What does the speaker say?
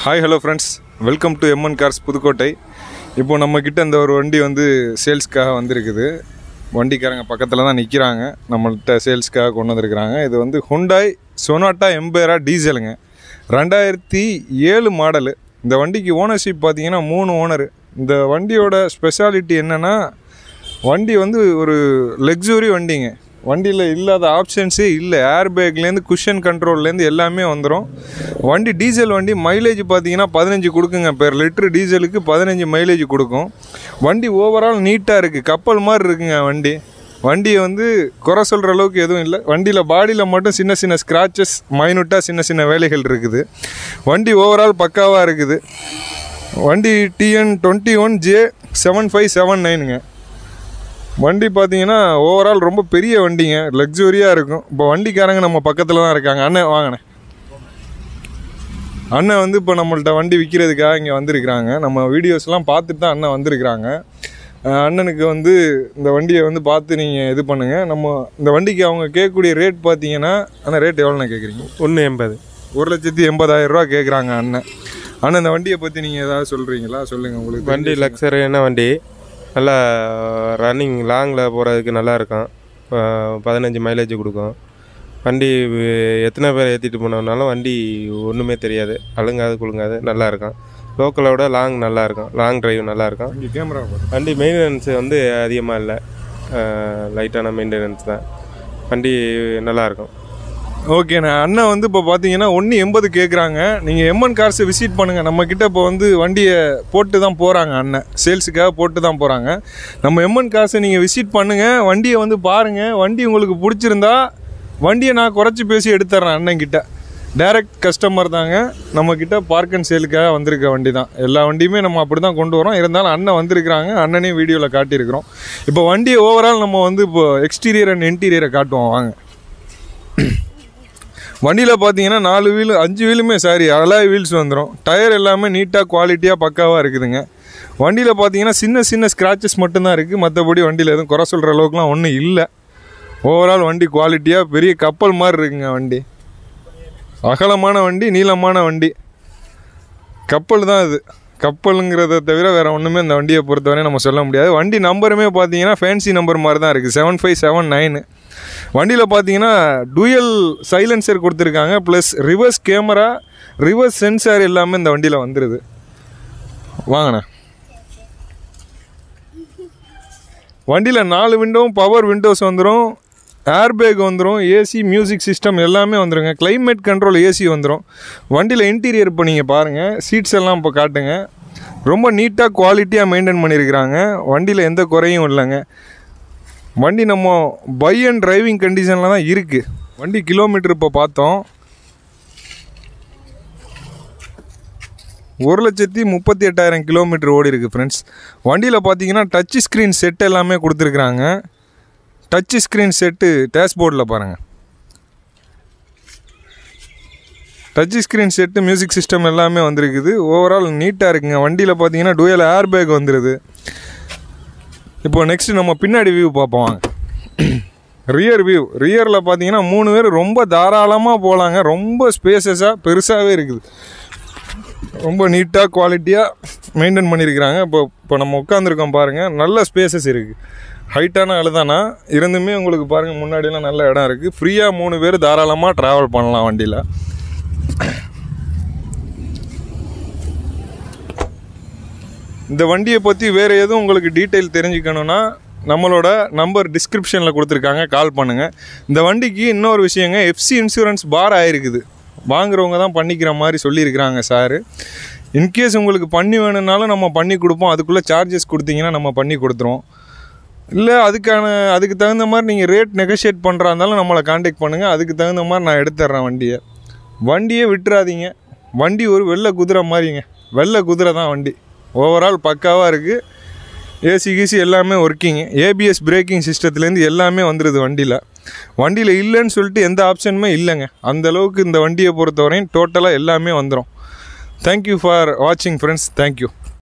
Hi hello friends welcome to MN cars Pudukkottai இப்போ நம்மக்கிட்ட இந்த ஒரு வண்டி வந்து சேல்ஸ்க்காக வந்திருக்குது. வண்டிக்காரங்க பக்கத்தில் தான் நிற்கிறாங்க நம்மள்கிட்ட சேல்ஸ்க்காக கொண்டு வந்திருக்கிறாங்க. இது வந்து ஹுண்டாய் சொனாட்டா எம்பேரா டீசலுங்க ரெண்டாயிரத்தி ஏழு மாடலு இந்த வண்டிக்கு ஓனர்ஷிப் பார்த்தீங்கன்னா மூணு ஓனர் இந்த வண்டியோட ஸ்பெஷாலிட்டி என்னென்னா வண்டி வந்து ஒரு லக்ஸுரி வண்டிங்க. வண்டியில் இல்லாத ஆப்ஷன்ஸே இல்லை. ஏர் பேக்லேருந்து குஷன் கண்ட்ரோல்லேருந்து எல்லாமே வந்துடும் வண்டி டீசல் வண்டி மைலேஜ் பார்த்தீங்கன்னா பதினஞ்சு கொடுக்குங்க. பெர் லிட்டரு டீசலுக்கு பதினஞ்சு மைலேஜ் கொடுக்கும். வண்டி ஓவரால் நீட்டாக இருக்குது கப்பல் மாதிரி இருக்குங்க வண்டி. வண்டியை வந்து குறை சொல்கிற அளவுக்கு எதுவும் இல்லை. வண்டியில் பாடியில் மட்டும் சின்ன சின்ன ஸ்க்ராச்சஸ் மைனூட்டாக சின்ன சின்ன வேலைகள் இருக்குது. வண்டி ஓவரால் பக்காவாக இருக்குது. வண்டி TN twenty one J seven five seven நைனுங்க வண்டி பார்த்தீங்கன்னா ஓவரால் ரொம்ப பெரிய வண்டிங்க. லக்ஸுரியாக இருக்கும். இப்போ வண்டிக்காரங்க நம்ம பக்கத்தில் தான் இருக்காங்க. அண்ணன் வாங்கண்ணே. அண்ணன் வந்து இப்போ நம்மள்ட்ட வண்டி விற்கிறதுக்காக இங்கே வந்திருக்கிறாங்க. நம்ம வீடியோஸ்லாம் பார்த்துட்டு தான் அண்ணன் வந்திருக்கிறாங்க. அண்ணனுக்கு வந்து இந்த வண்டியை வந்து பார்த்து நீங்கள் இது பண்ணுங்கள் நம்ம இந்த வண்டிக்கு அவங்க கேட்கக்கூடிய ரேட் பார்த்தீங்கன்னா அண்ணன் ரேட் எவ்வளோண்ணே கேட்குறீங்க? ஒன்று எண்பது. ஒரு லட்சத்தி எண்பதாயிரம் ரூபா கேட்குறாங்க அண்ணன். அண்ணன் இந்த வண்டியை பற்றி நீங்கள் ஏதாவது சொல்கிறீங்களா சொல்லுங்கள் உங்களுக்கு வண்டி லக்ஸரியான வண்டி. நல்லா ரன்னிங் லாங்கில் போகிறதுக்கு நல்லா இருக்கும் பதினஞ்சு மைலேஜ் கொடுக்கும். வண்டி எத்தனை பேர் ஏற்றிட்டு போனோம்னாலும் வண்டி ஒன்றுமே தெரியாது. அழுங்காது குலுங்காது நல்லா இருக்கும் லோக்கலை விட லாங் நல்லா இருக்கும் லாங் டிரைவ் நல்லா இருக்கும் இங்கே கேமரா வண்டி மெயின்டெனன்ஸ் வந்து அதிகமாக இல்லை. லைட்டான மெயின்டெனன்ஸ் தான். வண்டி நல்லா இருக்கும். ஓகேண்ணா. அண்ணன் வந்து இப்போ பார்த்தீங்கன்னா ஒன்று எண்பது கேட்குறாங்க நீங்கள் எம்என் கார்ஸை விசிட் பண்ணுங்கள் நம்மக்கிட்ட இப்போ வந்து வண்டியை போட்டு தான் போகிறாங்க அண்ணன் சேல்ஸுக்காக போட்டு தான் போகிறாங்க நம்ம எம்என் கார்ஸை நீங்கள் விசிட் பண்ணுங்கள் வண்டியை வந்து பாருங்கள் வண்டி உங்களுக்கு பிடிச்சிருந்தா வண்டியை நான் குறைச்சி பேசி எடுத்துட்றேன் அண்ணன்கிட்ட டைரக்ட் கஸ்டமர் தாங்க. நம்மக்கிட்ட பார்க் அண்ட் சேலுக்காக வந்திருக்க வண்டி தான் எல்லா வண்டியுமே நம்ம அப்படி தான் கொண்டு வரோம். இருந்தாலும் அண்ணன் வந்திருக்கிறாங்க. அண்ணனையும் வீடியோவில் காட்டியிருக்கிறோம். இப்போ வண்டியை ஓவரால் நம்ம வந்து இப்போ எக்ஸ்டீரியர் அண்ட் இன்டீரியரை காட்டுவோம். வாங்க. வண்டியில் பார்த்தீங்கன்னா நாலு வீலு அஞ்சு வீலுமே சாரி அலாய் வீல்ஸ் வந்துடும் டயர் எல்லாமே நீட்டாக குவாலிட்டியாக பக்காவாக இருக்குதுங்க. வண்டியில் பார்த்தீங்கன்னா சின்ன சின்ன ஸ்க்ராச்சஸ் மட்டும்தான் இருக்குது மற்றபடி வண்டியில் எதுவும் குறை சொல்கிற அளவுக்குலாம் ஒன்றும் இல்லை. ஓவரால் வண்டி குவாலிட்டியாக பெரிய கப்பல் மாதிரி இருக்குங்க வண்டி. அகலமான வண்டி நீளமான வண்டி. கப்பல் தான் இது கப்பலுங்கிறத தவிர வேறு ஒன்றுமே இந்த வண்டியை பொறுத்தவரை நம்ம சொல்ல முடியாது. வண்டி நம்பருமே பார்த்தீங்கன்னா ஃபேன்சி நம்பர் மாதிரி தான் இருக்குது செவன் ஃபைவ் செவன் நைனு வண்டியில் பார்த்தீங்கன்னா டூயல் சைலன்சர் கொடுத்துருக்காங்க plus reverse camera reverse sensor எல்லாமே இந்த வண்டியில் வந்துடுது வாங்கண்ணா. வண்டியில் நாலு விண்டோவும் பவர் விண்டோஸ் வந்துடும் ஏர்பேக் வந்துடும் ஏசி மியூசிக் சிஸ்டம் எல்லாமே வந்துடுங்க கிளைமேட் கண்ட்ரோல் ஏசி வந்துடும் வண்டியில் இன்டீரியர் இப்போ நீங்கள் பாருங்கள் சீட்ஸ் எல்லாம் இப்போ காட்டுங்க. ரொம்ப நீட்டாக குவாலிட்டியாக மெயின்டைன் பண்ணியிருக்கிறாங்க வண்டியில் எந்த குறையும் இல்லைங்க. வண்டி நம்ம பை அண்ட் டிரைவிங் கண்டிஷனில் தான் இருக்குது வண்டி கிலோமீட்டர் இப்போ பார்த்தோம். ஒரு லட்சத்தி முப்பத்தி எட்டாயிரம் கிலோமீட்டர் ஓடி இருக்குது ஃப்ரெண்ட்ஸ் வண்டியில் பார்த்தீங்கன்னா டச் ஸ்க்ரீன் செட் எல்லாமே கொடுத்துருக்குறாங்க. டச் ஸ்க்ரீன் செட்டு டேஷ்போர்டில் பாருங்கள் touch screen set music system எல்லாமே வந்திருக்குது. ஓவரால் நீட்டாக இருக்குங்க. வண்டியில் பார்த்தீங்கன்னா டூயல் ஏர் பேக் வந்துடுது இப்போ நெக்ஸ்ட் நம்ம பின்னாடி வியூ பார்ப்போம் வாங்க. ரியர் வியூ ரியரில் பார்த்தீங்கன்னா மூணு பேர் ரொம்ப தாராளமாக போகலாங்க ரொம்ப ஸ்பேசஸாக பெருசாகவே இருக்குது. ரொம்ப நீட்டாக குவாலிட்டியாக மெயின்டைன் பண்ணியிருக்கிறாங்க. இப்போ இப்போ நம்ம உட்காந்துருக்கோம் பாருங்கள் நல்ல ஸ்பேசஸ் இருக்குது ஹைட்டான அழுதானா இருந்துமே உங்களுக்கு பாருங்கள் முன்னாடியெல்லாம் நல்ல இடம் இருக்குது ஃப்ரீயாக மூணு பேர் தாராளமாக ட்ராவல் பண்ணலாம் வண்டியில். இந்த வண்டியை பற்றி வேறு எதுவும் உங்களுக்கு டீட்டெயில் தெரிஞ்சுக்கணுன்னா நம்மளோட நம்பர் டிஸ்கிரிப்ஷனில் கொடுத்துருக்காங்க. கால் பண்ணுங்கள் இந்த வண்டிக்கு இன்னொரு விஷயங்க எஃப்சி இன்சூரன்ஸ் பார் ஆகிருக்குது வாங்குறவங்க தான் பண்ணிக்கிற மாதிரி சொல்லியிருக்கிறாங்க சார். இன்கேஸ் உங்களுக்கு பண்ணி வேணும்னாலும் நம்ம பண்ணி கொடுப்போம். அதுக்குள்ளே சார்ஜஸ் கொடுத்தீங்கன்னா நம்ம பண்ணி கொடுத்துருவோம். இல்லை அதுக்கான அதுக்கு தகுந்த மாதிரி நீங்கள் ரேட் நெகோஷியேட் பண்ணுறா இருந்தாலும் நம்மளை காண்டாக்ட் பண்ணுங்கள் அதுக்கு தகுந்த மாதிரி நான் எடுத்துட்றேன் வண்டியை. வண்டியே விட்டுறாதீங்க. வண்டி ஒரு வெள்ளை குதிரை மாதிரிங்க. வெள்ளை குதிரை தான் வண்டி. ஓவரால் பக்காவாக இருக்குது ஏசி கீசி எல்லாமே ஒர்க்கிங்கு ஏபிஎஸ் பிரேக்கிங் சிஸ்டத்துலேருந்து எல்லாமே வந்துடுது வண்டியில். வண்டியில் இல்லைன்னு சொல்லிட்டு எந்த ஆப்ஷனுமே இல்லைங்க. அந்த அளவுக்கு இந்த வண்டியை பொறுத்தவரையும் டோட்டலாக எல்லாமே வந்துடும் தேங்க்யூ ஃபார் வாட்சிங் ஃப்ரெண்ட்ஸ் தேங்க்யூ